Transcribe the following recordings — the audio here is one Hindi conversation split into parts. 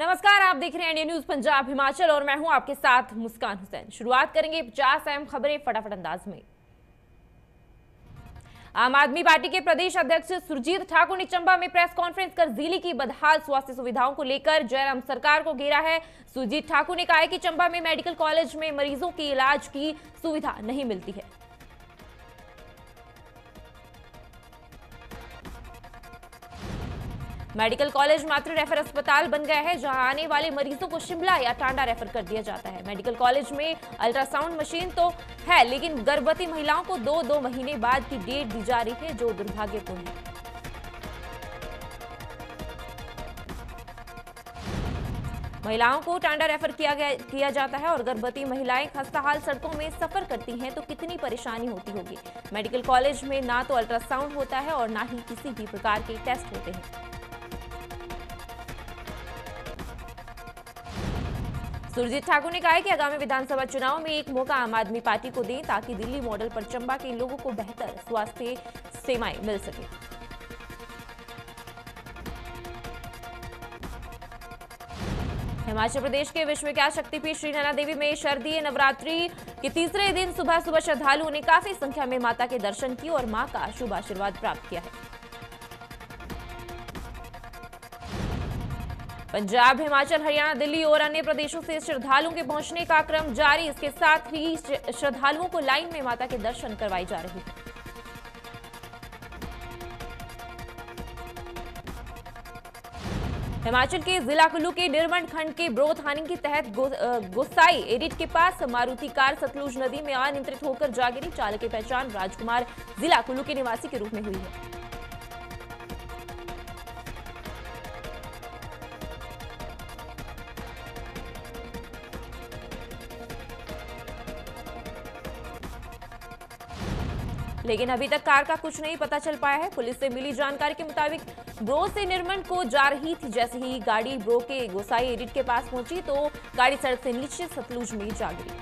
नमस्कार, आप देख रहे हैं इंडिया न्यूज़ पंजाब हिमाचल और मैं हूँ आपके साथ मुस्कान हुसैन। शुरुआत करेंगे पचास अहम खबरें फटाफट अंदाज में। आम आदमी पार्टी के प्रदेश अध्यक्ष सुरजीत ठाकुर ने चंबा में प्रेस कॉन्फ्रेंस कर ज़िले की बदहाल स्वास्थ्य सुविधाओं को लेकर जयराम सरकार को घेरा है। सुरजीत ठाकुर ने कहा है कि चंबा में मेडिकल कॉलेज में मरीजों के इलाज की सुविधा नहीं मिलती है। मेडिकल कॉलेज मात्र रेफर अस्पताल बन गया है, जहाँ आने वाले मरीजों को शिमला या टांडा रेफर कर दिया जाता है। मेडिकल कॉलेज में अल्ट्रासाउंड मशीन तो है, लेकिन गर्भवती महिलाओं को दो दो महीने बाद की डेट दी जा रही है, जो दुर्भाग्यपूर्ण है। महिलाओं को टांडा रेफर किया गया, किया जाता है और गर्भवती महिलाएँ खस्ताहाल सड़कों में सफ़र करती हैं तो कितनी परेशानी होती होगी? मेडिकल कॉलेज में ना तो अल्ट्रासाउंड होता है और ना ही किसी भी प्रकार के टेस्ट होते हैं। सुरजीत ठाकुर ने कहा कि आगामी विधानसभा चुनाव में एक मौका आम आदमी पार्टी को दें ताकि दिल्ली मॉडल पर चंबा के लोगों को बेहतर स्वास्थ्य सेवाएँ मिल सके। हिमाचल प्रदेश के विश्वविख्यात शक्तिपीठ श्री नैना देवी में शरदीय नवरात्रि के तीसरे दिन सुबह सुबह श्रद्धालुओं ने काफ़ी संख्या में माता के दर्शन किए और माँ का शुभ आशीर्वाद प्राप्त किया है। पंजाब, हिमाचल, हरियाणा, दिल्ली और अन्य प्रदेशों से श्रद्धालुओं के पहुँचने का क्रम जारी। इसके साथ ही श्रद्धालुओं को लाइन में माता के दर्शन करवाई जा रही हिमाचल के जिला कुल्लू के निर्मण खंड के ब्रो थाने के तहत गोसाई एडिट के पास मारुति कार सतलुज नदी में अनियंत्रित होकर जा गिरी। चालक की पहचान राजकुमार जिला कुल्लू के निवासी के रूप में हुई है। लेकिन अभी तक कार का कुछ नहीं पता चल पाया है। पुलिस से मिली जानकारी के मुताबिक ब्रो से निर्मंड को जा रही थी। जैसे ही गाड़ी ब्रो के गोसाई एडिट के पास पहुँची तो गाड़ी सड़क से नीचे सतलुज में जा गिरी।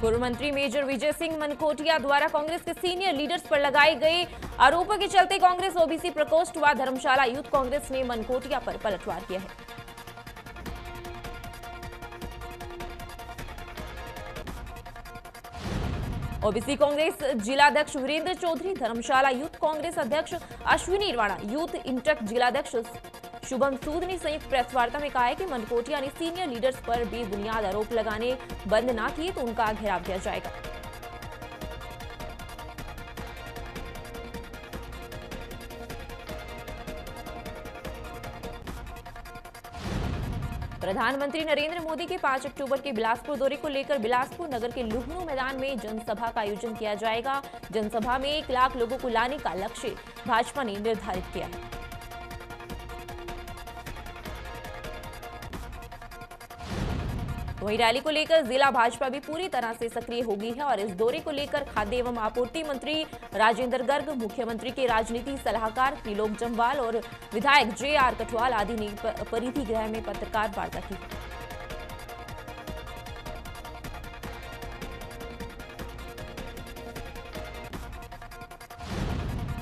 पूर्व मंत्री मेजर विजय सिंह मनकोटिया द्वारा कांग्रेस के सीनियर लीडर्स पर लगाए गए आरोपों के चलते कांग्रेस, ओबीसी प्रकोष्ठ व धर्मशाला, यूथ कांग्रेस ने मनकोटिया पर पलटवार किया है। ओबीसी कांग्रेस जिलाध्यक्ष वीरेंद्र चौधरी, धर्मशाला यूथ कांग्रेस अध्यक्ष अश्विनी राणा यूथ इंटक जिलाध्यक्ष शुभम सूद ने संयुक्त प्रेस वार्ता में कहा है कि मनकोटिया ने सीनियर लीडर्स पर बेबुनियाद आरोप लगाने बंद ना किए तो उनका घेराव किया जाएगा। प्रधानमंत्री नरेंद्र मोदी के 5 अक्टूबर के बिलासपुर दौरे को लेकर बिलासपुर नगर के लुहनू मैदान में जनसभा का आयोजन किया जाएगा। जनसभा में एक लाख लोगों को लाने का लक्ष्य भाजपा ने निर्धारित किया। है वहीं रैली को लेकर जिला भाजपा भी पूरी तरह से सक्रिय हो गई है और इस दौरे को लेकर खाद्य एवं आपूर्ति मंत्री राजेंद्र गर्ग, मुख्यमंत्री के राजनीति सलाहकार त्रिलोक जम्वाल और विधायक जे आर कठवाल आदि ने परिधि गृह में पत्रकार वार्ता की।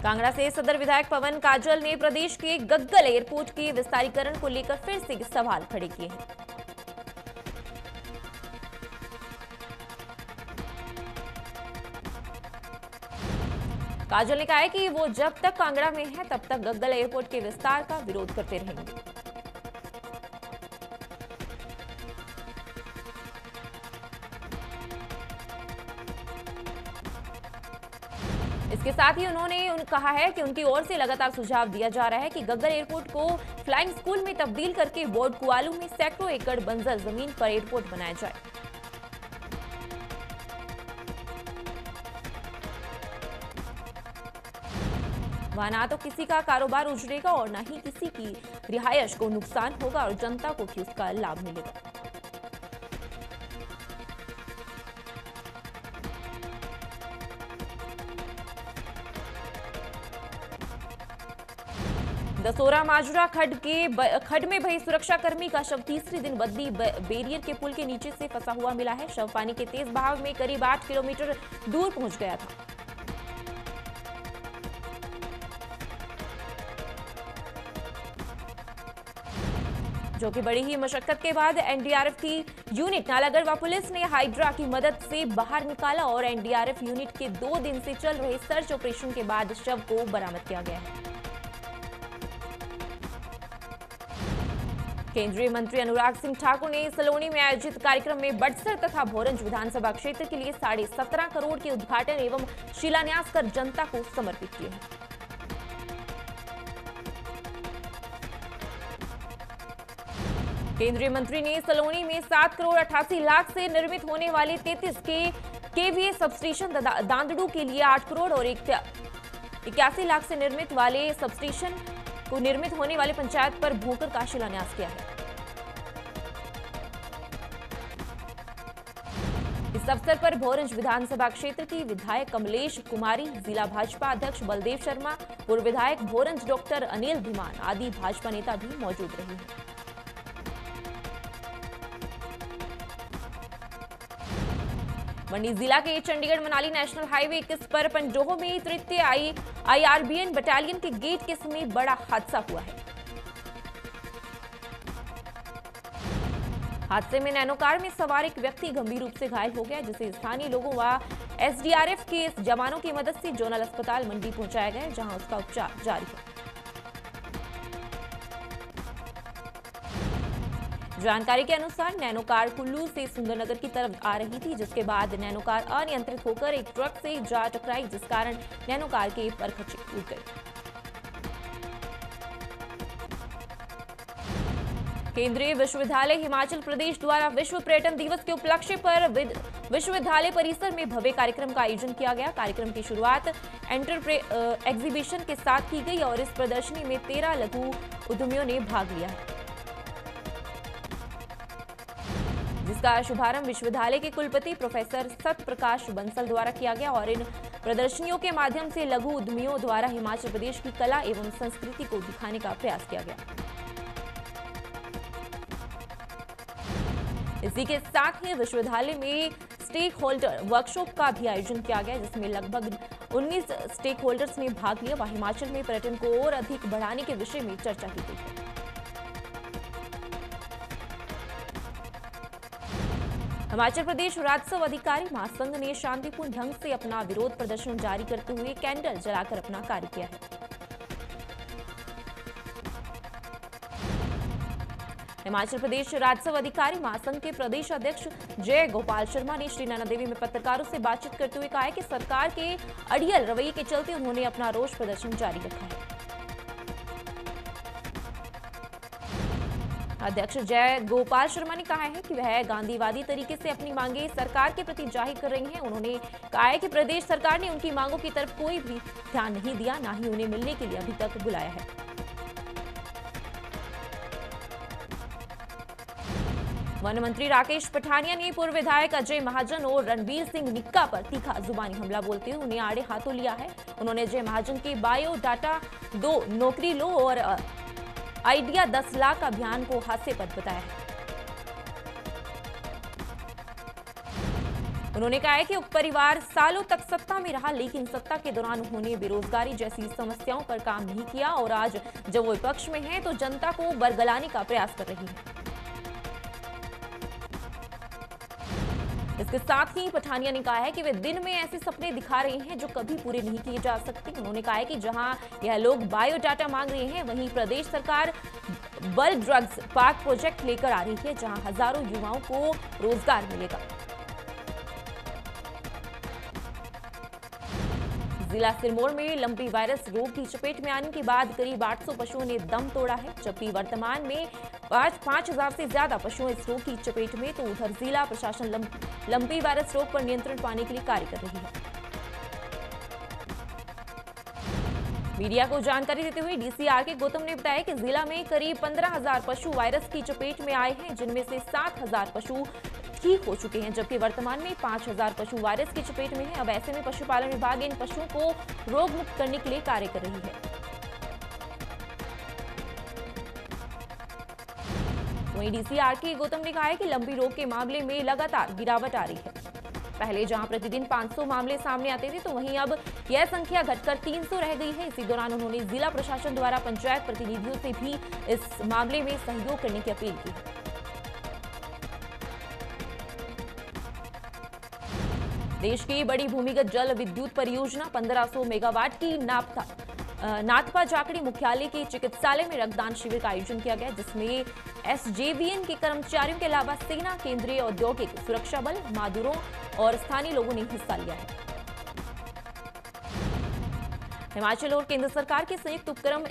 कांगड़ा से सदर विधायक पवन काजल ने प्रदेश के गग्गल एयरपोर्ट के विस्तारीकरण को लेकर फिर से सवाल खड़े किए हैं। काजल ने कहा है कि वो जब तक कांगड़ा में है, तब तक गग्गल एयरपोर्ट के विस्तार का विरोध करते रहेंगे। इसके साथ ही उन्होंने उन कहा है कि उनकी ओर से लगातार सुझाव दिया जा रहा है कि गग्गल एयरपोर्ट को फ्लाइंग स्कूल में तब्दील करके बोर्ड कुआलू में सैकड़ों एकड़ बंजर ज़मीन पर एयरपोर्ट बनाया जाए। वहाँ ना तो किसी का कारोबार उजड़ेगा और न ही किसी की रिहायश को नुकसान होगा और जनता को भी उसका लाभ मिलेगा। दसोरा माजुरा खड के खड में भई सुरक्षाकर्मी का शव तीसरे दिन बद्दी बेरियर के पुल के नीचे से फंसा हुआ मिला है। शव पानी के तेज बहाव में करीब आठ किलोमीटर दूर पहुँच गया था। जो कि बड़ी ही मशक्कत के बाद एनडीआरएफ की यूनिट नालागढ़ व पुलिस ने हाइड्रा की मदद से बाहर निकाला और एनडीआरएफ यूनिट के दो दिन से चल रहे सर्च ऑपरेशन के बाद शव को बरामद किया गया है। केंद्रीय मंत्री अनुराग सिंह ठाकुर ने सलोनी में आयोजित कार्यक्रम में बटसर तथा भोरंज विधानसभा क्षेत्र के लिए साढ़े सत्रह करोड़ के उद्घाटन एवं शिलान्यास कर जनता को समर्पित किए हैं। केंद्रीय मंत्री ने सलोनी में सात करोड़ अठासी लाख से निर्मित होने वाले तैतीस के केवीए सबस्टेशन दांदड़ू के लिए आठ करोड़ और इक्यासी लाख से निर्मित वाले सबस्टेशन को निर्मित होने वाले पंचायत पर भोकर का शिलान्यास किया है इस अवसर पर भोरंज विधानसभा क्षेत्र की विधायक कमलेश कुमारी, जिला भाजपा अध्यक्ष बलदेव शर्मा, पूर्व विधायक भोरंज डॉक्टर अनिल धीमान आदि भाजपा नेता भी मौजूद रहे हैं। मंडी जिला के चंडीगढ़ मनाली नेशनल हाईवे इक्कीस पर पंडोह में तृतीय आई, आईआरबीएन बटालियन के गेट के समीप बड़ा हादसा हुआ है। हादसे में नैनो कार में सवार एक व्यक्ति गंभीर रूप से घायल हो गया, जिसे स्थानीय लोगों व एसडीआरएफ के जवानों की मदद से जोनल अस्पताल मंडी पहुँचाया गया, जहाँ उसका उपचार जारी है। जानकारी के अनुसार नैनो कार कुल्लू से सुंदरनगर की तरफ़ आ रही थी, जिसके बाद नैनो कार अनियंत्रित होकर एक ट्रक से जा टकराई, जिस कारण नैनो कार के परखचे टूट गए। केंद्रीय विश्वविद्यालय हिमाचल प्रदेश द्वारा विश्व पर्यटन दिवस के उपलक्ष्य पर विश्वविद्यालय परिसर में भव्य कार्यक्रम का आयोजन किया गया। कार्यक्रम की शुरुआत एंटर एग्जीबिशन के साथ की गई और इस प्रदर्शनी में तेरह लघु उद्यमियों ने भाग लिया। जिसका शुभारंभ विश्वविद्यालय के कुलपति प्रोफेसर सत प्रकाश बंसल द्वारा किया गया और इन प्रदर्शनियों के माध्यम से लघु उद्यमियों द्वारा हिमाचल प्रदेश की कला एवं संस्कृति को दिखाने का प्रयास किया गया। इसी के साथ ही विश्वविद्यालय में स्टेक होल्डर वर्कशॉप का भी आयोजन किया गया, जिसमें लगभग 19 स्टेक होल्डर्स ने भाग लिया व हिमाचल में पर्यटन को और अधिक बढ़ाने के विषय में चर्चा की गई हिमाचल प्रदेश राजस्व अधिकारी महासंघ ने शांतिपूर्ण ढंग से अपना विरोध प्रदर्शन जारी करते हुए कैंडल जलाकर अपना कार्य किया है। हिमाचल प्रदेश राजस्व अधिकारी महासंघ के प्रदेश अध्यक्ष जय गोपाल शर्मा ने श्री नैना देवी में पत्रकारों से बातचीत करते हुए कहा है कि सरकार के अड़ियल रवैये के चलते उन्होंने अपना रोष प्रदर्शन जारी रखा है। अध्यक्ष जय गोपाल शर्मा ने कहा है कि वह गांधीवादी तरीके से अपनी मांगे सरकार के प्रति ज़ाहिर कर रही हैं। उन्होंने कहा है कि प्रदेश सरकार ने उनकी मांगों की तरफ़ कोई भी ध्यान नहीं दिया, ना ही उन्हें मिलने के लिए अभी तक बुलाया है। वन मंत्री राकेश पठानिया ने पूर्व विधायक अजय महाजन और रणबीर सिंह निक्का पर तीखा जुबानी हमला बोलते हुए उन्हें आड़े हाथों लिया है। उन्होंने अजय महाजन के बायो डाटा दो नौकरी लो और आइडिया 10 लाख अभियान को हास्यपद बताया है। उन्होंने कहा है कि उप परिवार सालों तक सत्ता में रहा, लेकिन सत्ता के दौरान उन्होंने बेरोजगारी जैसी समस्याओं पर काम नहीं किया और आज जब वो विपक्ष में हैं तो जनता को बरगलाने का प्रयास कर रही है। इसके साथ ही पठानिया ने कहा है कि वे दिन में ऐसे सपने दिखा रहे हैं जो कभी पूरे नहीं किए जा सकते। उन्होंने कहा है कि जहाँ यह लोग बायोडाटा मांग रहे हैं, वहीं प्रदेश सरकार बल ड्रग्स पार्क प्रोजेक्ट लेकर आ रही है, जहाँ हज़ारों युवाओं को रोज़गार मिलेगा। जिला सिरमौर में लंपी वायरस रोग की चपेट में आने के बाद करीब 800 पशुओं ने दम तोड़ा है, जबकि वर्तमान में पाँच पाँच हज़ार से ज़्यादा पशुओं इस रोग की चपेट में तो उधर जिला प्रशासन लंपी वायरस रोग पर नियंत्रण पाने के लिए कार्य कर रही है। मीडिया को जानकारी देते हुए डीसीआर के गौतम ने बताया कि जिला में करीब पंद्रह हज़ार पशु वायरस की चपेट में आए हैं, जिनमें से सात हज़ार पशु ठीक हो चुके हैं, जबकि वर्तमान में पाँच हज़ार पशु वायरस की चपेट में हैं। अब ऐसे में पशुपालन विभाग इन पशुओं को रोग मुक्त करने के लिए कार्य कर रही है। वहीं डीसीआर के गौतम ने कहा है कि लंबी रोग के मामले में लगातार गिरावट आ रही है। पहले जहाँ प्रतिदिन 500 मामले सामने आते थे तो वहीं अब यह संख्या घटकर 300 रह गई है। इसी दौरान उन्होंने जिला प्रशासन द्वारा पंचायत प्रतिनिधियों से भी इस मामले में सहयोग करने की अपील की। देश की बड़ी भूमिगत जल विद्युत परियोजना 1500 मेगावाट की नापता नाथपा जाकड़ी मुख्यालय के चिकित्सालय में रक्तदान शिविर का आयोजन किया गया, जिसमें एसजेवीएन के कर्मचारियों के अलावा सेना, केंद्रीय औद्योगिक सुरक्षा बल, मादुरों और स्थानीय लोगों ने हिस्सा लिया है। हिमाचल और केंद्र सरकार के संयुक्त उपक्रम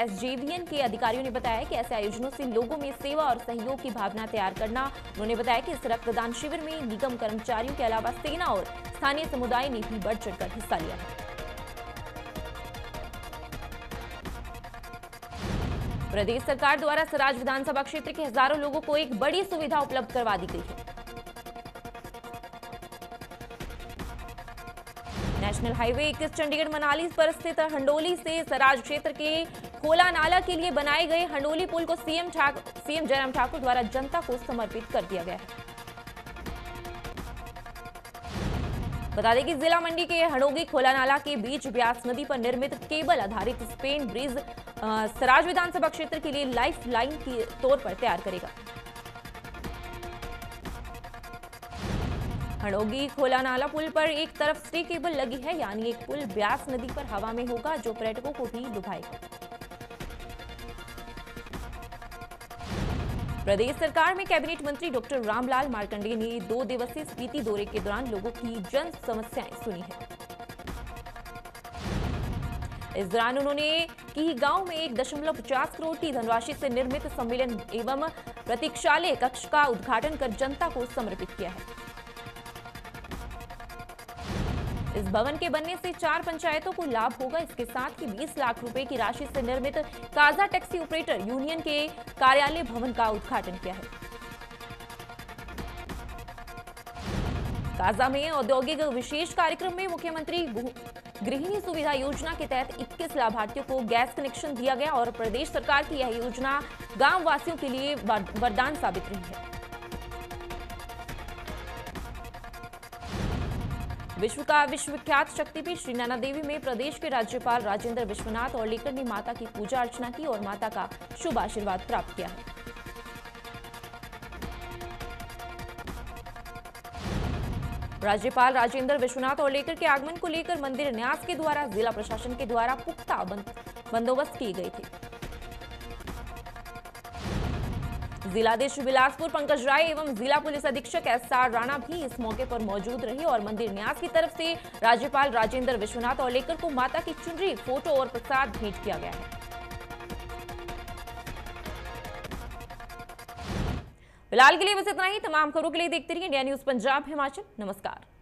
एसजेवीएन के अधिकारियों ने बताया कि ऐसे आयोजनों से लोगों में सेवा और सहयोग की भावना तैयार करना, उन्होंने बताया कि इस रक्तदान शिविर में निगम कर्मचारियों के अलावा सेना और स्थानीय समुदाय ने भी बढ़ चढ़कर हिस्सा लिया है। प्रदेश सरकार द्वारा सराज विधानसभा क्षेत्र के हज़ारों लोगों को एक बड़ी सुविधा उपलब्ध करवा दी गई है। नेशनल हाईवे इक्कीस चंडीगढ़ मनाली पर स्थित हंडोली से सराज क्षेत्र के खोला नाला के लिए बनाए गए हंडोली पुल को सीएम सीएम जयराम ठाकुर द्वारा जनता को समर्पित कर दिया गया है। बता दें कि जिला मंडी के हड़ोगी खोला नाला के बीच ब्यास नदी पर निर्मित केबल आधारित स्पेन ब्रिज सराज विधानसभा क्षेत्र के लिए लाइफ लाइन के तौर पर तैयार करेगा। हड़ोगी खोला नाला पुल पर एक तरफ़ स्टे केबल लगी है, यानी एक पुल ब्यास नदी पर हवा में होगा, जो पर्यटकों को भी डुबाएगा प्रदेश सरकार में कैबिनेट मंत्री डॉक्टर रामलाल मारकंडे ने दो दिवसीय स्पीति दौरे के दौरान लोगों की जन समस्याएँ सुनी है। इस दौरान उन्होंने की गाँव में एक दशमलव पचास करोड़ की धनराशि से निर्मित सम्मेलन एवं प्रतीक्षालय कक्ष का उद्घाटन कर जनता को समर्पित किया है। इस भवन के बनने से चार पंचायतों को लाभ होगा। इसके साथ ही 20 लाख रुपए की राशि से निर्मित काजा टैक्सी ऑपरेटर यूनियन के कार्यालय भवन का उद्घाटन किया है। काजा में औद्योगिक विशेष कार्यक्रम में मुख्यमंत्री गृहिणी सुविधा योजना के तहत 21 लाभार्थियों को गैस कनेक्शन दिया गया और प्रदेश सरकार की यह योजना गाँव वासियों के लिए वरदान साबित रही है। विश्व का विश्वविख्यात शक्तिपीठ श्री नैना देवी में प्रदेश के राज्यपाल राजेंद्र विश्वनाथ और लेकर ने माता की पूजा अर्चना की और माता का शुभ आशीर्वाद प्राप्त किया। है राज्यपाल राजेंद्र विश्वनाथ और लेकर के आगमन को लेकर मंदिर न्यास के द्वारा, जिला प्रशासन के द्वारा पुख्ता बंदोबस्त की गई थी। जिलाधीश बिलासपुर पंकज राय एवं जिला पुलिस अधीक्षक एस आर राणा भी इस मौके पर मौजूद रहे और मंदिर न्यास की तरफ़ से राज्यपाल राजेंद्र विश्वनाथ और लेकर को माता की चुनरी, फ़ोटो और प्रसाद भेंट किया गया है। फ़िलहाल के लिए बस इतना ही। तमाम खबरों के लिए देखते रहिए इंडिया न्यूज़ पंजाब, हिमाचल। नमस्कार।